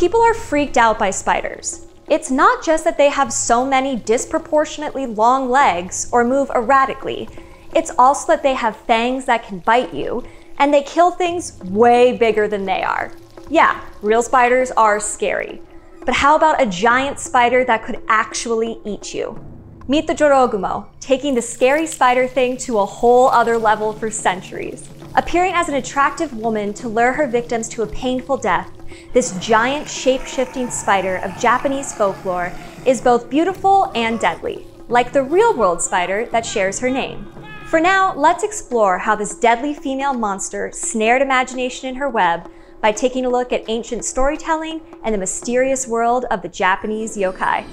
People are freaked out by spiders. It's not just that they have so many disproportionately long legs or move erratically, it's also that they have fangs that can bite you, and they kill things way bigger than they are. Yeah, real spiders are scary. But how about a giant spider that could actually eat you? Meet the Jorogumo, taking the scary spider thing to a whole other level for centuries. Appearing as an attractive woman to lure her victims to a painful death, this giant shape-shifting spider of Japanese folklore is both beautiful and deadly, like the real-world spider that shares her name. For now, let's explore how this deadly female monster snared imagination in her web by taking a look at ancient storytelling and the mysterious world of the Japanese yokai.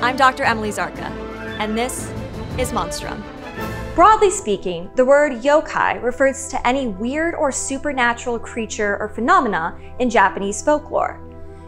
I'm Dr. Emily Zarka, and this is Monstrum. Broadly speaking, the word yokai refers to any weird or supernatural creature or phenomena in Japanese folklore.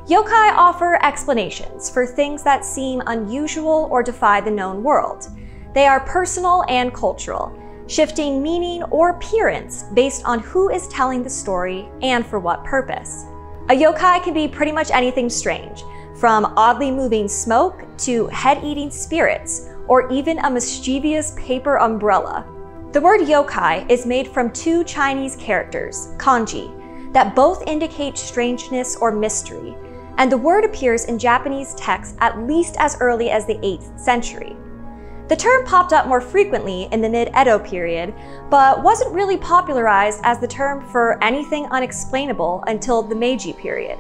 Yokai offer explanations for things that seem unusual or defy the known world. They are personal and cultural, shifting meaning or appearance based on who is telling the story and for what purpose. A yokai can be pretty much anything strange, from oddly moving smoke to head eating spirits or even a mischievous paper umbrella. The word yokai is made from two Chinese characters, kanji, that both indicate strangeness or mystery, and the word appears in Japanese texts at least as early as the 8th century. The term popped up more frequently in the mid-Edo period, but wasn't really popularized as the term for anything unexplainable until the Meiji period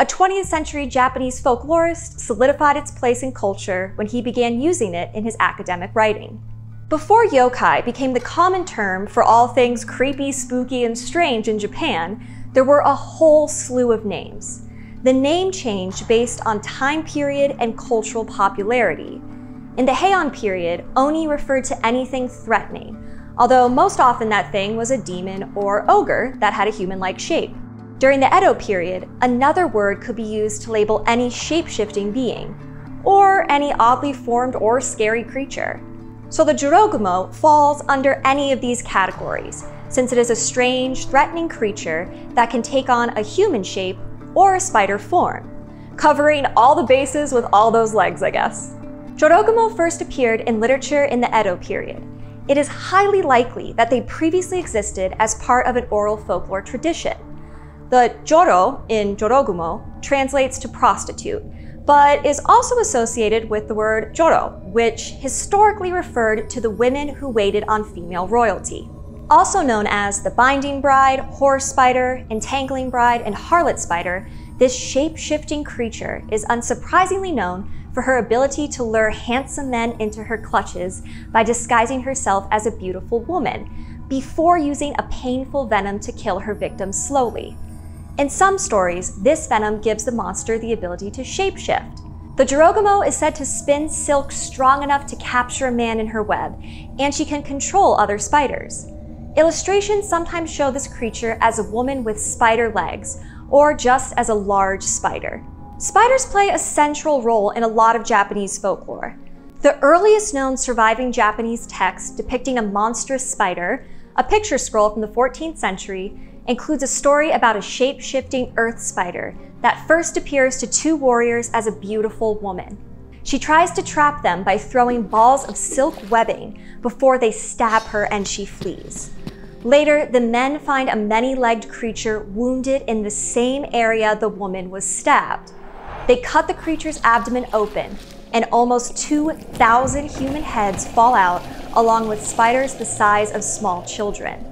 a 20th century Japanese folklorist solidified its place in culture when he began using it in his academic writing. Before yokai became the common term for all things creepy, spooky, and strange in Japan, there were a whole slew of names. The name changed based on time period and cultural popularity. In the Heian period, Oni referred to anything threatening, although most often that thing was a demon or ogre that had a human-like shape. During the Edo period, another word could be used to label any shape-shifting being, or any oddly formed or scary creature. So the Jorogumo falls under any of these categories, since it is a strange, threatening creature that can take on a human shape or a spider form, covering all the bases with all those legs, I guess. Jorogumo first appeared in literature in the Edo period. It is highly likely that they previously existed as part of an oral folklore tradition. The joro in jorogumo translates to prostitute, but is also associated with the word joro, which historically referred to the women who waited on female royalty. Also known as the binding bride, whore spider, entangling bride, and harlot spider, this shape-shifting creature is unsurprisingly known for her ability to lure handsome men into her clutches by disguising herself as a beautiful woman, before using a painful venom to kill her victims slowly. In some stories, this venom gives the monster the ability to shapeshift. The Jorogumo is said to spin silk strong enough to capture a man in her web, and she can control other spiders. Illustrations sometimes show this creature as a woman with spider legs, or just as a large spider. Spiders play a central role in a lot of Japanese folklore. The earliest known surviving Japanese text depicting a monstrous spider, a picture scroll from the 14th century, includes a story about a shape-shifting earth spider that first appears to two warriors as a beautiful woman. She tries to trap them by throwing balls of silk webbing before they stab her and she flees. Later, the men find a many-legged creature wounded in the same area the woman was stabbed. They cut the creature's abdomen open, and almost 2,000 human heads fall out, along with spiders the size of small children.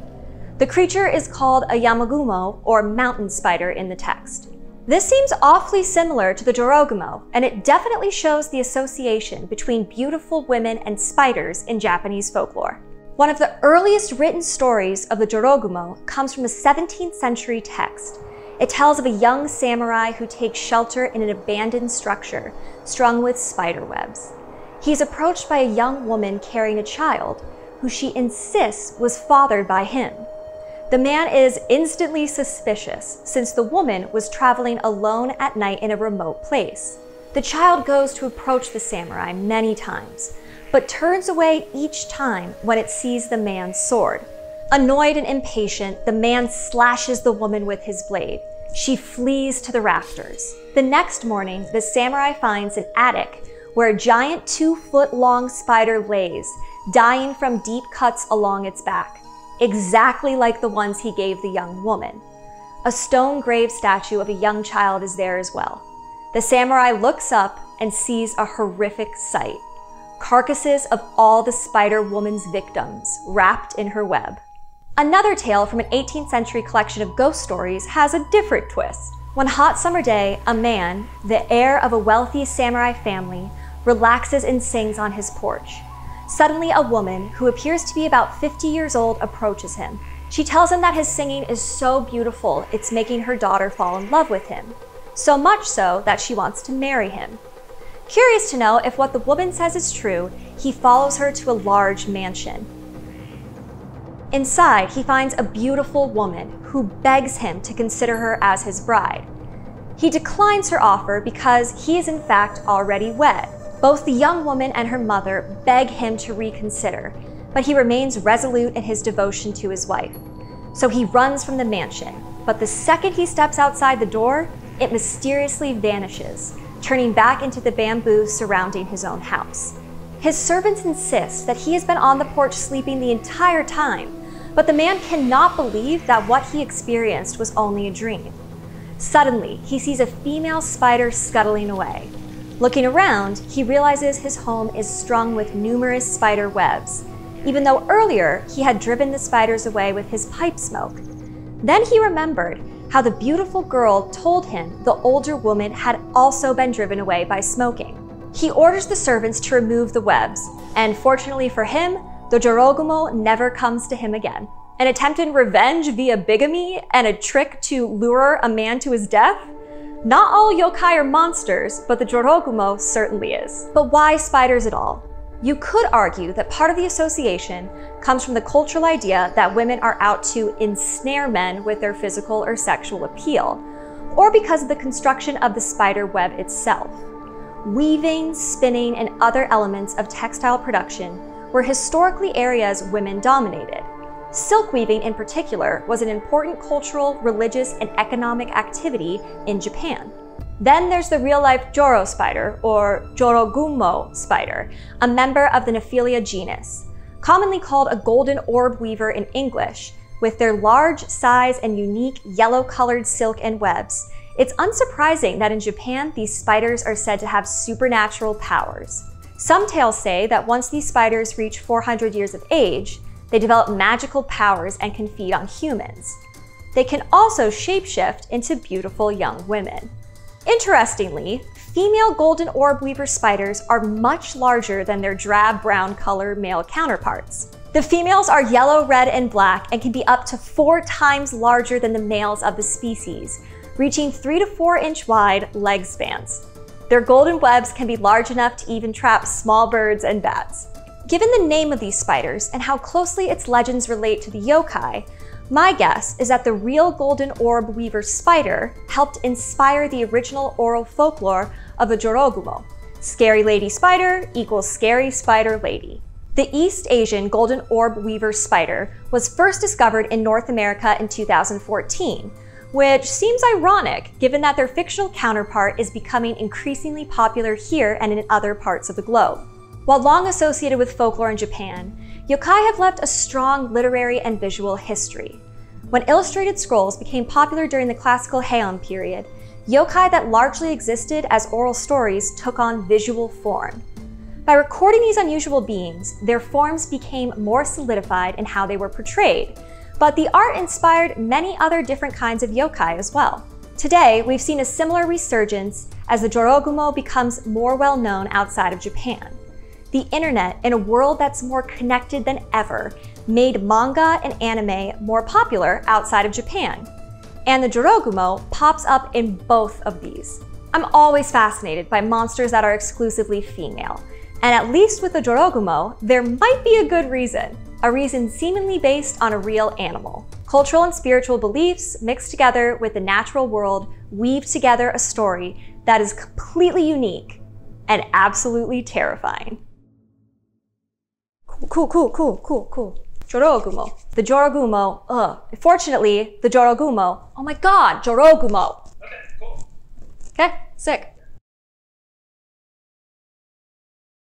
The creature is called a yamagumo, or mountain spider in the text. This seems awfully similar to the Jorogumo, and it definitely shows the association between beautiful women and spiders in Japanese folklore. One of the earliest written stories of the Jorogumo comes from a 17th century text. It tells of a young samurai who takes shelter in an abandoned structure strung with spider webs. He's approached by a young woman carrying a child, who she insists was fathered by him. The man is instantly suspicious since the woman was traveling alone at night in a remote place. The child goes to approach the samurai many times, but turns away each time when it sees the man's sword. Annoyed and impatient, the man slashes the woman with his blade. She flees to the rafters. The next morning, the samurai finds an attic where a giant two foot long spider lays, dying from deep cuts along its back, exactly like the ones he gave the young woman. A stone grave statue of a young child is there as well. The samurai looks up and sees a horrific sight carcasses of all the Spider Woman's victims wrapped in her web. Another tale from an 18th century collection of ghost stories has a different twist. One hot summer day, a man, the heir of a wealthy samurai family, relaxes and sings on his porch. Suddenly, a woman, who appears to be about 50 years old, approaches him. She tells him that his singing is so beautiful, it's making her daughter fall in love with him. So much so that she wants to marry him. Curious to know if what the woman says is true, he follows her to a large mansion. Inside, he finds a beautiful woman who begs him to consider her as his bride. He declines her offer because he is in fact already wed. Both the young woman and her mother beg him to reconsider, but he remains resolute in his devotion to his wife. So he runs from the mansion, but the second he steps outside the door, it mysteriously vanishes, turning back into the bamboo surrounding his own house. His servants insist that he has been on the porch sleeping the entire time, but the man cannot believe that what he experienced was only a dream. Suddenly, he sees a female spider scuttling away. Looking around, he realizes his home is strung with numerous spider webs, even though earlier he had driven the spiders away with his pipe smoke. Then he remembered how the beautiful girl told him the older woman had also been driven away by smoking. He orders the servants to remove the webs, and fortunately for him, the Jorogumo never comes to him again. An attempt in revenge via bigamy and a trick to lure a man to his death? Not all yokai are monsters, but the Jorogumo certainly is. But why spiders at all? You could argue that part of the association comes from the cultural idea that women are out to ensnare men with their physical or sexual appeal, or because of the construction of the spider web itself. Weaving, spinning, and other elements of textile production were historically areas women dominated. Silk weaving, in particular, was an important cultural, religious, and economic activity in Japan. Then there's the real life Joro spider, or Jorogumo spider, a member of the Nephila genus, commonly called a golden orb weaver in English. With their large size and unique yellow colored silk and webs, it's unsurprising that in Japan these spiders are said to have supernatural powers. Some tales say that once these spiders reach 400 years of age, they develop magical powers and can feed on humans. They can also shapeshift into beautiful young women. Interestingly, female golden orb weaver spiders are much larger than their drab brown color male counterparts. The females are yellow, red, and black and can be up to four times larger than the males of the species, reaching three to four inch wide leg spans. Their golden webs can be large enough to even trap small birds and bats. Given the name of these spiders and how closely its legends relate to the yokai, my guess is that the real golden orb weaver spider helped inspire the original oral folklore of the Jorogumo. Scary lady spider equals scary spider lady. The East Asian golden orb weaver spider was first discovered in North America in 2014, which seems ironic given that their fictional counterpart is becoming increasingly popular here and in other parts of the globe. While long associated with folklore in Japan, yokai have left a strong literary and visual history. When illustrated scrolls became popular during the classical Heian period, yokai that largely existed as oral stories took on visual form. By recording these unusual beings, their forms became more solidified in how they were portrayed, but the art inspired many other different kinds of yokai as well. Today, we've seen a similar resurgence as the Jorogumo becomes more well known outside of Japan. The internet, in a world that's more connected than ever, made manga and anime more popular outside of Japan. And the Jorogumo pops up in both of these. I'm always fascinated by monsters that are exclusively female. And at least with the Jorogumo, there might be a good reason. A reason seemingly based on a real animal. Cultural and spiritual beliefs mixed together with the natural world weave together a story that is completely unique and absolutely terrifying. Cool, cool, cool, cool, cool. Jorogumo. The Jorogumo, ugh. Fortunately, the Jorogumo, oh my god, Jorogumo. Okay, cool. Okay, sick.